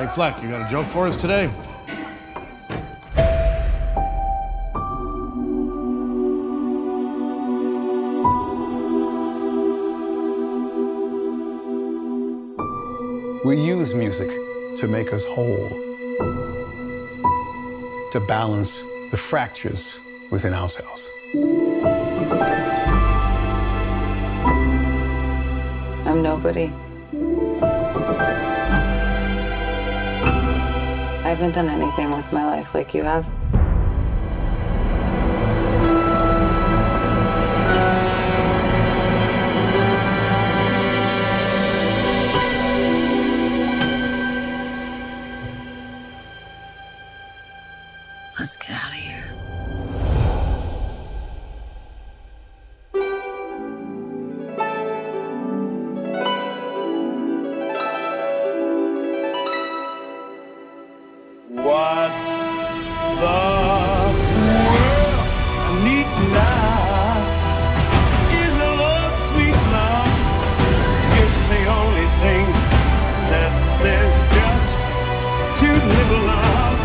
Hey, Fleck, you got a joke for us today? We use music to make us whole, to balance the fractures within ourselves. I'm nobody. Haven't done anything with my life like you have. Let's get out of here. What the world needs now is a love, sweet love. It's the only thing that there's just now is love.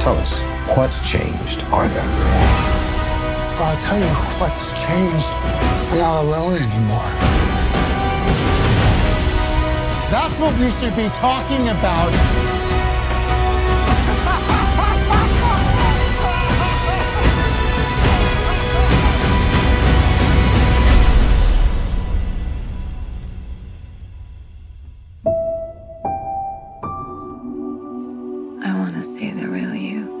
Tell us, what's changed, Arthur? I'll tell you what's changed. I'm not alone anymore. That's what we should be talking about. I want to see the real you.